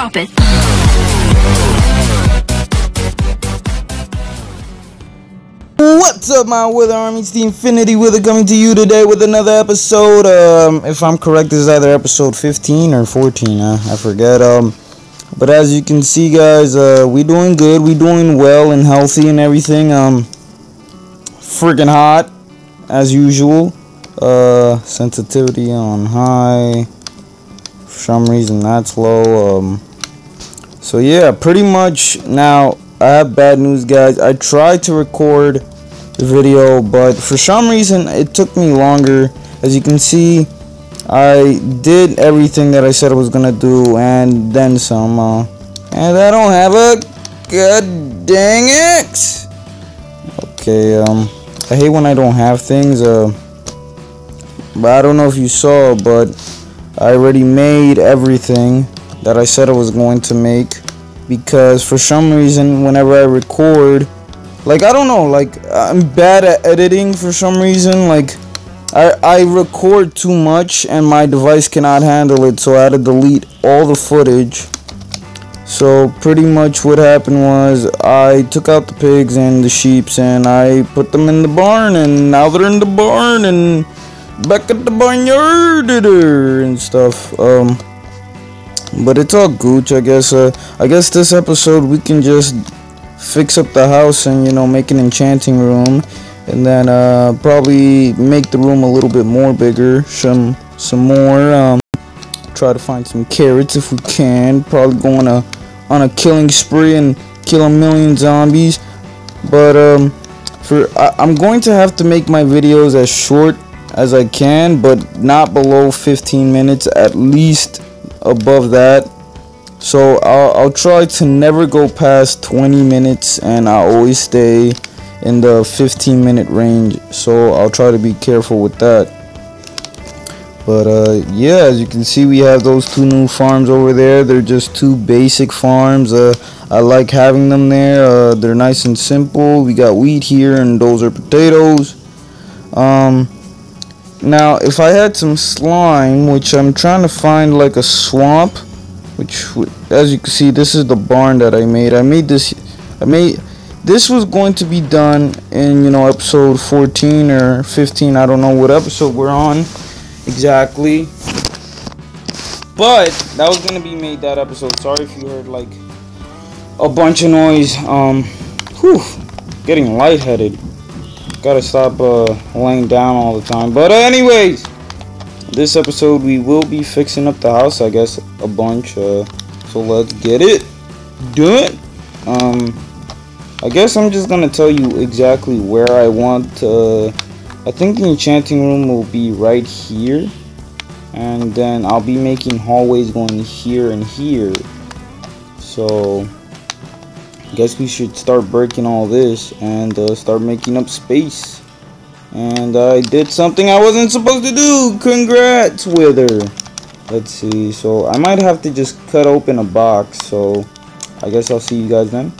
Drop it. What's up, my Wither Army? It's the Infinity Wither coming to you today with another episode. Um, if I'm correct, this is either episode 15 or 14. Uh, I forget. Um, but as you can see, guys, uh, we doing good. We doing well and healthy and everything. Um, freaking hot as usual. Uh, sensitivity on high. For some reason, that's low. Um, so yeah, pretty much now. I have bad news, guys. I tried to record the video, but for some reason it took me longer. As you can see, I did everything that I said I was gonna do, and then some. Uh, and I don't have a god dang it Okay, um, I hate when I don't have things. Uh, but I don't know if you saw, but I already made everything that I said I was going to make because for some reason whenever I record like I don't know like I'm bad at editing for some reason like I, I record too much and my device cannot handle it so I had to delete all the footage. So pretty much what happened was I took out the pigs and the sheeps and I put them in the barn and now they're in the barn and back at the barnyard and stuff um but it's all gooch i guess uh, i guess this episode we can just fix up the house and you know make an enchanting room. And then uh, probably make the room a little bit more bigger some some more um, try to find some carrots if we can. Probably go on a on a killing spree and kill a million zombies. But um for I, i'm going to have to make my videos as short as i can but not below 15 minutes at least above that. So I'll, I'll try to never go past 20 minutes and I always stay in the 15 minute range. So I'll try to be careful with that. But uh, yeah as you can see we have those two new farms over there. They're just two basic farms. Uh, I like having them there. Uh, they're nice and simple. We got wheat here and those are potatoes. Um, now, if I had some slime, which I'm trying to find like a swamp, which, as you can see, this is the barn that I made. I made this, I made, this was going to be done in, you know, episode 14 or 15. I don't know what episode we're on exactly. But, that was going to be made that episode. Sorry if you heard, like, a bunch of noise. Um, whew, getting lightheaded. Gotta stop uh, laying down all the time. But uh, anyways, this episode we will be fixing up the house. I guess a bunch. Uh, so let's get it done. Um, I guess I'm just gonna tell you exactly where I want. Uh, I think the enchanting room will be right here, and then I'll be making hallways going here and here. So guess we should start breaking all this and uh, start making up space. And I did something I wasn't supposed to do. Congrats Wither. Let's see. So I might have to just cut open a box. So I guess I'll see you guys then.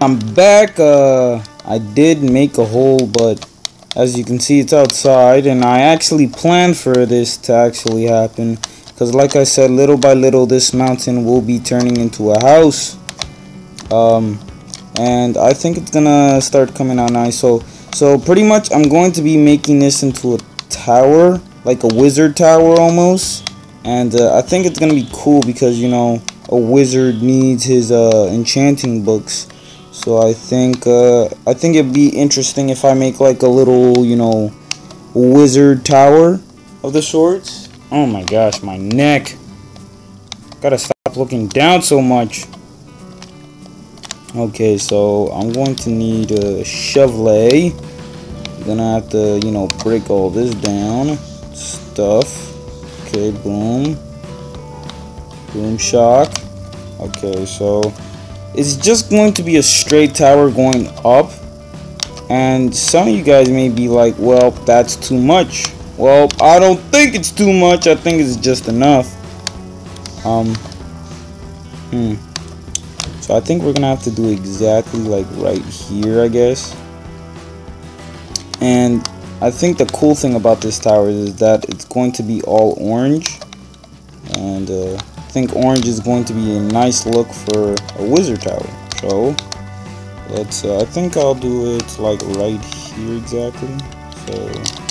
I'm back. Uh, I did make a hole but as you can see it's outside and I actually planned for this to actually happen because like I said little by little this mountain will be turning into a house. Um, and I think it's gonna start coming out nice. So so pretty much I'm going to be making this into a tower like a wizard tower almost. And uh, I think it's gonna be cool because you know a wizard needs his uh, enchanting books. So I think uh, I think it'd be interesting if I make like a little you know wizard tower of the sorts Oh my gosh, my neck. Gotta stop looking down so much. Okay, so I'm going to need a shovel. Then I have to, you know, break all this down. Stuff. Okay, boom. Boom shock. Okay, so it's just going to be a straight tower going up. And some of you guys may be like, well, that's too much. Well, I don't think it's too much. I think it's just enough. Um, hmm. So I think we're gonna have to do exactly like right here, I guess. And I think the cool thing about this tower is that it's going to be all orange. And uh, think orange is going to be a nice look for a wizard tower. So let's. Uh, I think I'll do it like right here exactly. So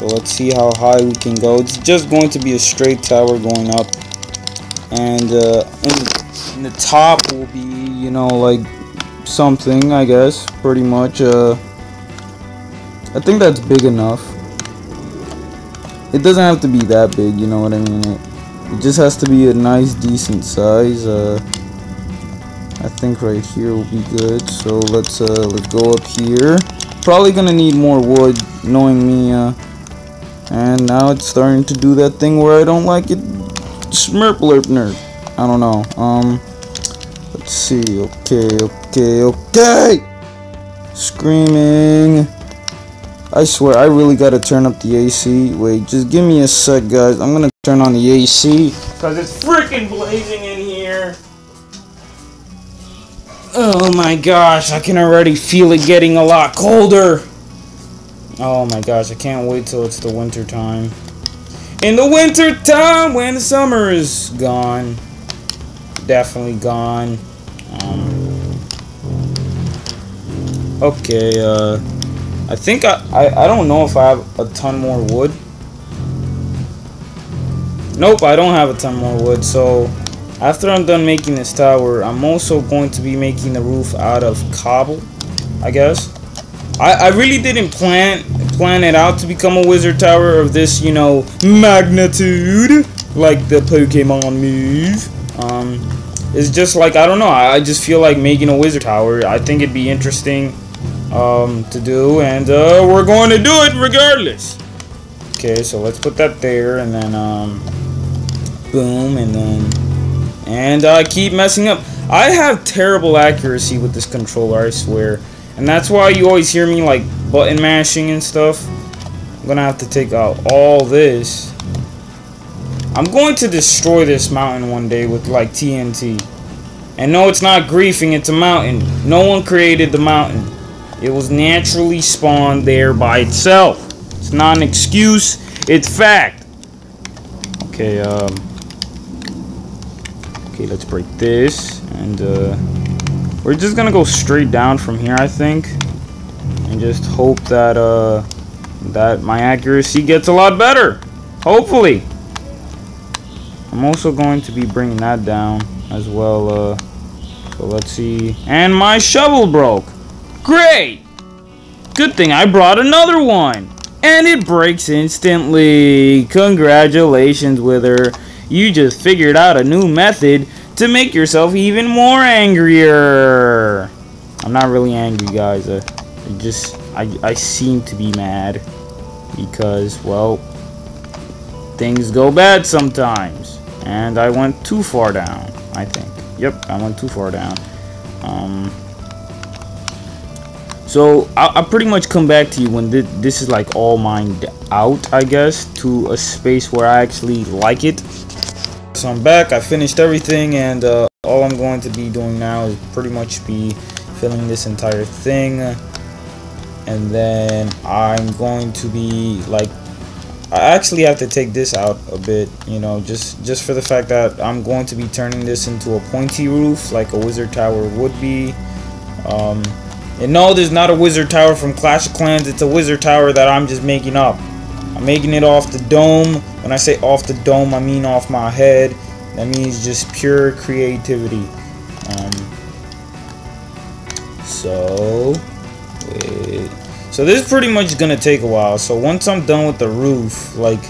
so let's see how high we can go. It's just going to be a straight tower going up, and uh, in, in the top will be you know like something I guess pretty much. Uh, I think that's big enough. It doesn't have to be that big, you know what I mean. It, it just has to be a nice, decent size. Uh, I think right here will be good. So let's uh, let's go up here. Probably gonna need more wood, knowing me. Uh, and now it's starting to do that thing where I don't like it. Smurplerpner. I don't know. Um, let's see. Okay, okay, okay. Screaming. I swear, I really gotta turn up the AC. Wait, just give me a sec, guys. I'm gonna turn on the AC. Because it's freaking blazing in here. Oh my gosh, I can already feel it getting a lot colder. Oh my gosh, I can't wait till it's the winter time. In the winter time when the summer is gone. Definitely gone. Um, okay, uh, I think I, I, I don't know if I have a ton more wood. Nope, I don't have a ton more wood, so after I'm done making this tower, I'm also going to be making the roof out of cobble, I guess. I, I really didn't plan plan it out to become a wizard tower of this, you know, magnitude, like the Pokemon move. Um, it's just like, I don't know, I, I just feel like making a wizard tower. I think it'd be interesting um, to do, and uh, we're going to do it regardless. Okay, so let's put that there, and then, um, boom, and then, and I uh, keep messing up. I have terrible accuracy with this controller, I swear. And that's why you always hear me like button mashing and stuff. I'm gonna have to take out all this. I'm going to destroy this mountain one day with like TNT. And no, it's not griefing, it's a mountain. No one created the mountain. It was naturally spawned there by itself. It's not an excuse, it's fact. Okay, um... Okay, let's break this. And, uh... We're just gonna go straight down from here, I think. And just hope that, uh, that my accuracy gets a lot better. Hopefully. I'm also going to be bringing that down as well, uh, so let's see. And my shovel broke. Great! Good thing I brought another one. And it breaks instantly. Congratulations, Wither. You just figured out a new method to make yourself even more angrier. I'm not really angry, guys. I, I just, I, I seem to be mad because, well, things go bad sometimes. And I went too far down, I think. Yep, I went too far down. Um, so I'll, I'll, pretty much come back to you when th this is like all mined out, I guess, to a space where I actually like it. So I'm back, I finished everything, and uh, all I'm going to be doing now is pretty much be filling this entire thing. And then I'm going to be, like, I actually have to take this out a bit, you know, just, just for the fact that I'm going to be turning this into a pointy roof, like a wizard tower would be. Um, and no, there's not a wizard tower from Clash of Clans, it's a wizard tower that I'm just making up. I'm making it off the dome. When I say off the dome, I mean off my head. That means just pure creativity. Um, so, wait. So this is pretty much gonna take a while. So once I'm done with the roof, like,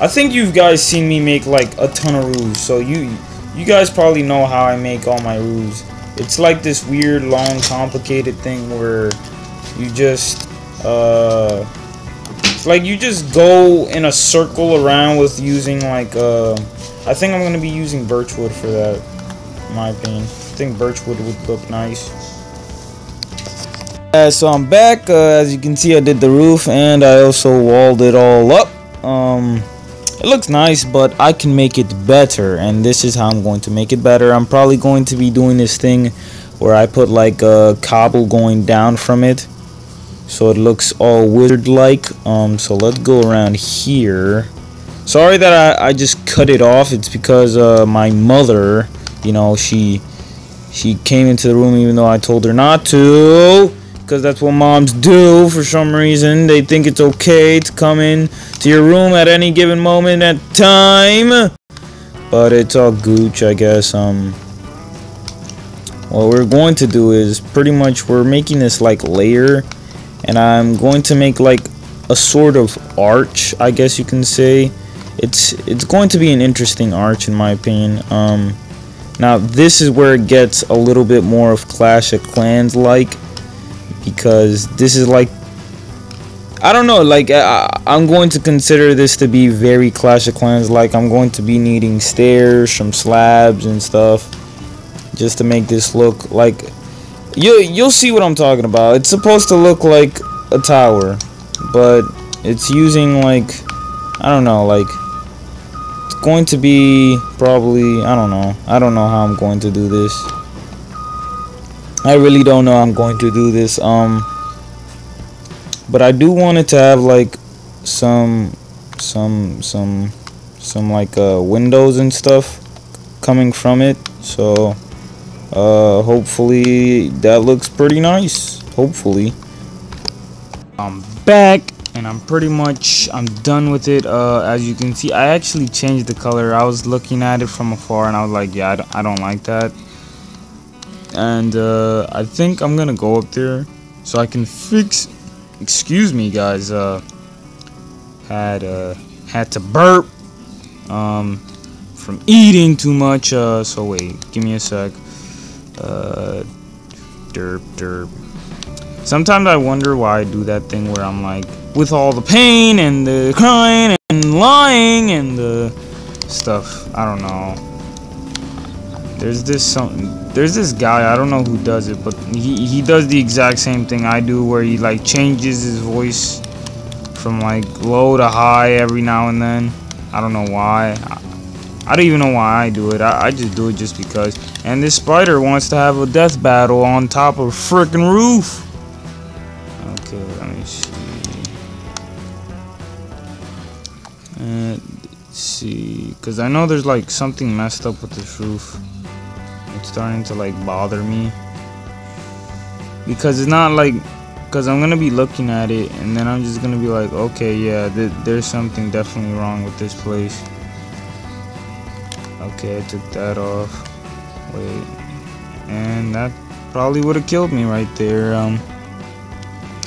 I think you guys seen me make like a ton of roofs. So you, you guys probably know how I make all my roofs. It's like this weird, long, complicated thing where you just, uh, like you just go in a circle around with using like uh I think I'm gonna be using birchwood for that my opinion. I think birchwood would look nice. Uh, so I'm back. Uh, as you can see I did the roof and I also walled it all up. Um it looks nice but I can make it better and this is how I'm going to make it better. I'm probably going to be doing this thing where I put like a cobble going down from it so it looks all wizard like um so let's go around here sorry that I, I just cut it off. It's because uh, my mother, you know, she she came into the room even though I told her not to. Because that's what moms do for some reason. They think it's okay to come in to your room at any given moment at time. But it's all gooch, I guess. Um, what we're going to do is pretty much we're making this like layer and I'm going to make like a sort of arch I guess you can say. It's it's going to be an interesting arch in my opinion. Um now this is where it gets a little bit more of Clash of Clans like because this is like I don't know like I, I'm going to consider this to be very Clash of Clans like I'm going to be needing stairs some slabs and stuff just to make this look like you you'll see what I'm talking about. It's supposed to look like a tower, but it's using like I don't know, like it's going to be probably I don't know. I don't know how I'm going to do this. I really don't know I'm going to do this. Um but I do want it to have like some some some some like uh windows and stuff coming from it. So uh, hopefully that looks pretty nice. Hopefully. I'm back and I'm pretty much I'm done with it uh, as you can see I actually changed the color I was looking at it from afar and I was like yeah I don't, I don't like that and uh, I think I'm gonna go up there so I can fix excuse me guys uh, had uh, had to burp um, from eating too much uh, so wait give me a sec uh, derp, derp. Sometimes I wonder why I do that thing where I'm like, with all the pain and the crying and lying and the stuff. I don't know. There's this something. There's this guy. I don't know who does it, but he he does the exact same thing I do, where he like changes his voice from like low to high every now and then. I don't know why. I don't even know why I do it. I, I just do it just because. And this spider wants to have a death battle on top of a freaking roof. Okay, let me see. Let's see. Because I know there's like something messed up with this roof. It's starting to like bother me. Because it's not like because I'm gonna be looking at it and then I'm just gonna be like okay yeah th there's something definitely wrong with this place Okay, I took that off. Wait. And that probably would have killed me right there. Um,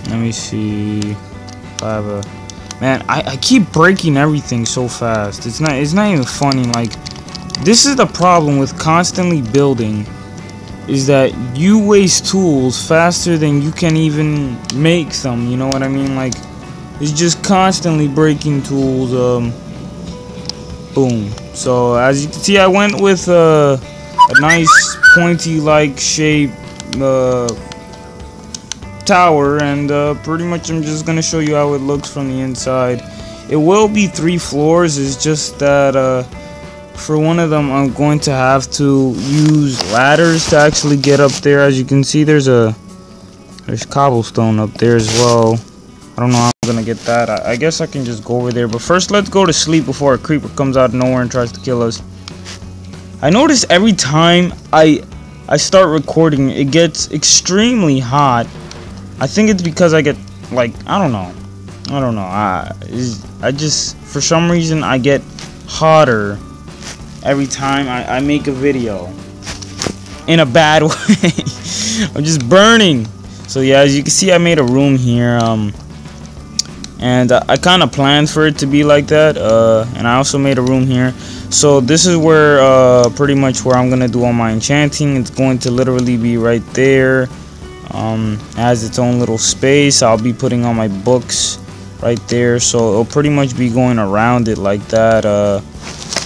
let me see if I have a... Man, I, I keep breaking everything so fast. It's not it's not even funny. Like, this is the problem with constantly building. Is that you waste tools faster than you can even make them. You know what I mean? Like, it's just constantly breaking tools. Um, boom. So as you can see, I went with uh, a nice pointy-like shape uh, tower, and uh, pretty much I'm just gonna show you how it looks from the inside. It will be three floors. It's just that uh, for one of them, I'm going to have to use ladders to actually get up there. As you can see, there's a there's cobblestone up there as well. I don't know gonna get that. I, I, guess I can just go over there. But first, let's go to sleep before a creeper comes out of nowhere and tries to kill us. I notice every time I I start recording, it gets extremely hot. I think it's because I get like I don't know. I don't know. I I just for some reason I get hotter every time I, I make a video in a bad way. I'm just burning. So yeah, as you can see, I made a room here. Um, and I kind of planned for it to be like that uh, and I also made a room here. So this is where uh, pretty much where I'm gonna do all my enchanting. It's going to literally be right there um, has its own little space. I'll be putting all my books right there. So it'll pretty much be going around it like that uh,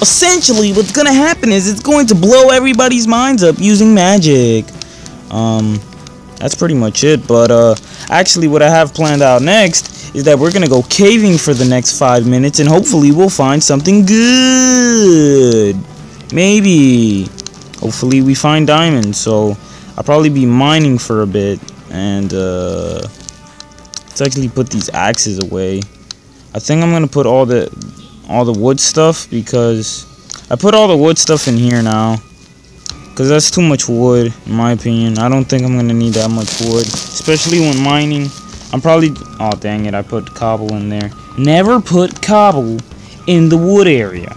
essentially what's gonna happen is it's going to blow everybody's minds up using magic. Um, that's pretty much it. But uh, actually what I have planned out next is that we're going to go caving for the next five minutes and hopefully we'll find something good. Maybe. Hopefully we find diamonds. So I'll probably be mining for a bit and uh, let's actually put these axes away. I think I'm going to put all the all the wood stuff because I put all the wood stuff in here now. Because that's too much wood, in my opinion. I don't think I'm going to need that much wood. Especially when mining. I'm probably... Oh, dang it. I put cobble in there. Never put cobble in the wood area.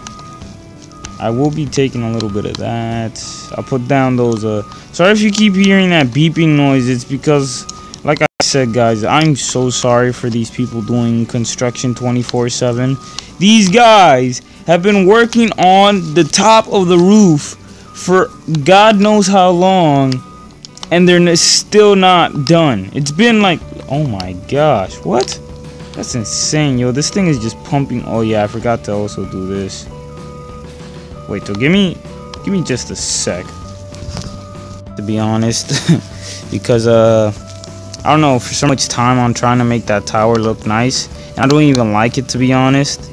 I will be taking a little bit of that. I'll put down those... Uh, sorry if you keep hearing that beeping noise. It's because... Like I said, guys, I'm so sorry for these people doing construction 24-7. These guys have been working on the top of the roof for God knows how long, and they're still not done. It's been like, oh my gosh, what? That's insane, yo. This thing is just pumping. Oh yeah, I forgot to also do this. Wait, so give me, give me just a sec. To be honest, because uh, I don't know. For so much time, I'm trying to make that tower look nice, and I don't even like it to be honest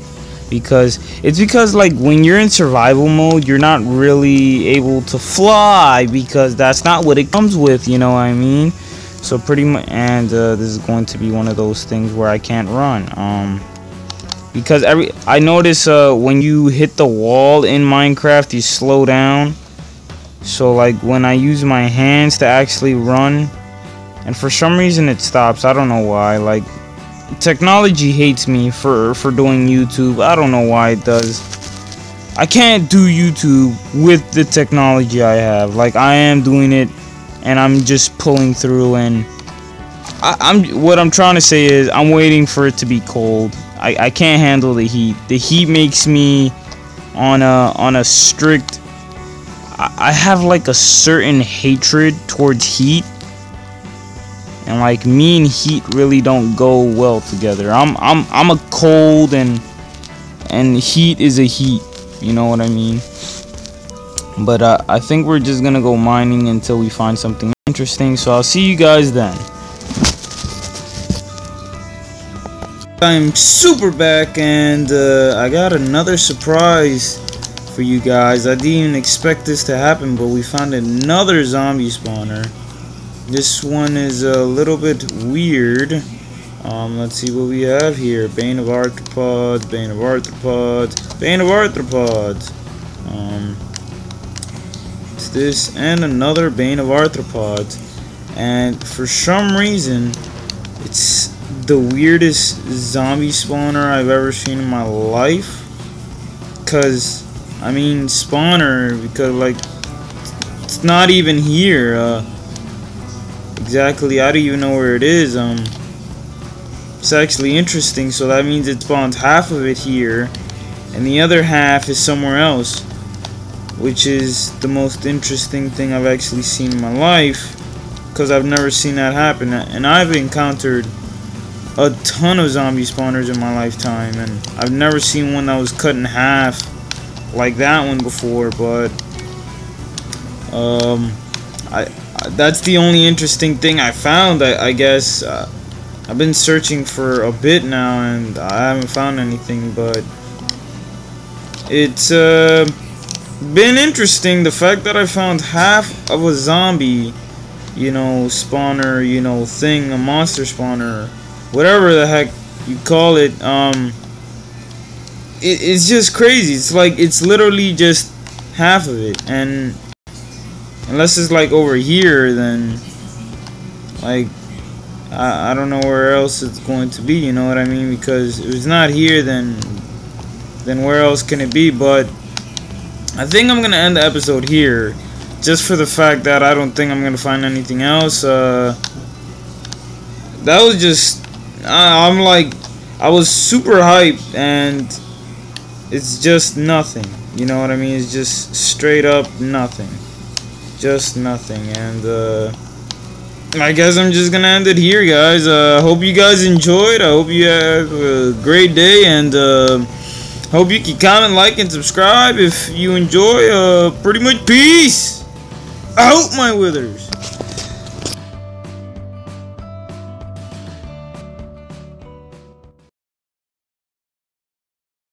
because it's because like when you're in survival mode you're not really able to fly because that's not what it comes with you know what I mean so pretty much and uh, this is going to be one of those things where I can't run um because every I notice uh, when you hit the wall in Minecraft you slow down so like when I use my hands to actually run and for some reason it stops I don't know why like technology hates me for for doing YouTube. I don't know why it does. I can't do YouTube with the technology I have. Like I am doing it, and I'm just pulling through. And I, am what I'm trying to say is I'm waiting for it to be cold. I I can't handle the heat. The heat makes me on a on a strict. I, I have like a certain hatred towards heat and like me and heat really don't go well together. I'm I'm I'm a cold and and heat is a heat. You know what I mean? But uh, I think we're just gonna go mining until we find something interesting. So I'll see you guys then. I'm super back and uh, I got another surprise for you guys. I didn't even expect this to happen, but we found another zombie spawner. This one is a little bit weird. Um, let's see what we have here. Bane of Arthropods, Bane of Arthropods, Bane of Arthropods. Um, this and another Bane of Arthropods. And for some reason, it's the weirdest zombie spawner I've ever seen in my life. Cause, I mean, spawner, because like, it's not even here. Uh, exactly. I don't even know where it is. Um, it's actually interesting. So that means it spawns half of it here, and the other half is somewhere else, which is the most interesting thing I've actually seen in my life, because I've never seen that happen. And I've encountered a ton of zombie spawners in my lifetime, and I've never seen one that was cut in half like that one before. But um, I that's the only interesting thing I found, I, I guess. Uh, I've been searching for a bit now, and I haven't found anything, but it's uh, been interesting. The fact that I found half of a zombie, you know, spawner, you know, thing, a monster spawner, whatever the heck you call it, um, it, it's just crazy. It's like, it's literally just half of it, and Unless it's like over here, then like I, I don't know where else it's going to be. You know what I mean? Because if it's not here, then then where else can it be? But I think I'm gonna end the episode here, just for the fact that I don't think I'm gonna find anything else. Uh, that was just I, I'm like I was super hyped and it's just nothing. You know what I mean? It's just straight up nothing just nothing. And uh, I guess I'm just gonna end it here, guys. I uh, hope you guys enjoyed. I hope you have a great day, and uh, hope you can comment, like, and subscribe if you enjoy. Uh, pretty much peace out, my withers.